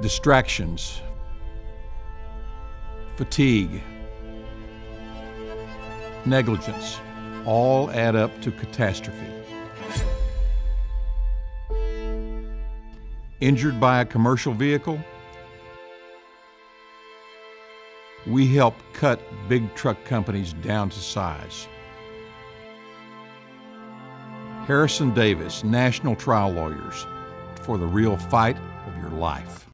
distractions, fatigue, negligence all add up to catastrophe. Injured by a commercial vehicle? We help cut big truck companies down to size. Harrison Davis, National Trial Lawyers, for the real fight of your life.